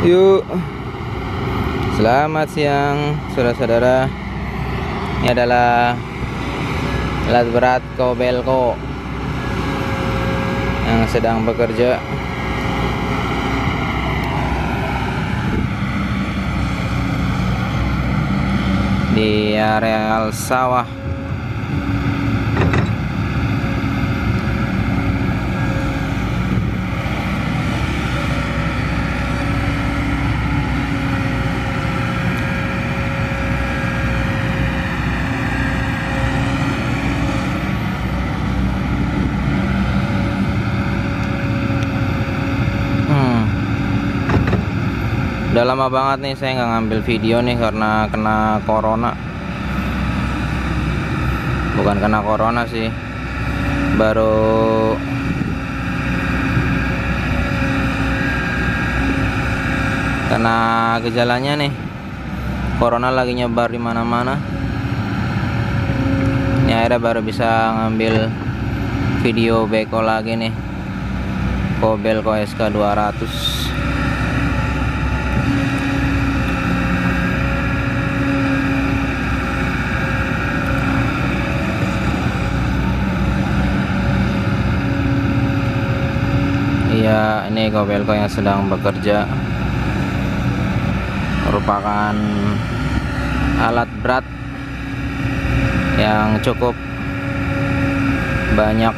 Yuk. Selamat siang Saudara-saudara. Ini adalah Alat berat Kobelko Yang sedang bekerja. Di areal sawah Udah lama banget nih saya nggak ngambil video nih karena kena corona. Bukan kena corona sih. Baru kena gejalanya nih. Corona lagi nyebar di mana-mana. Ini akhirnya baru bisa ngambil video beko lagi nih. Kobelko SK 200 Iya, ini Kobelko yang sedang bekerja. Merupakan alat berat yang cukup banyak